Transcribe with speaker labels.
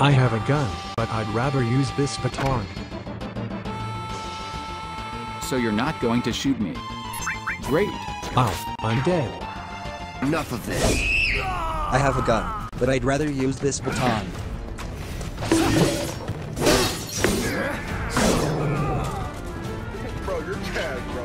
Speaker 1: I have a gun, but I'd rather use this baton.
Speaker 2: So you're not going to shoot me? Great.
Speaker 1: Oh, I'm dead.
Speaker 3: Enough of this.
Speaker 4: I have a gun, but I'd rather use this baton. Bro, you're dead, bro.